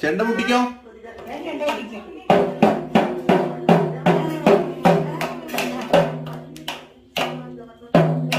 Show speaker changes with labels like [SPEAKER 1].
[SPEAKER 1] ചെണ്ട മുട്ടിക്കോ
[SPEAKER 2] ചെണ്ട you.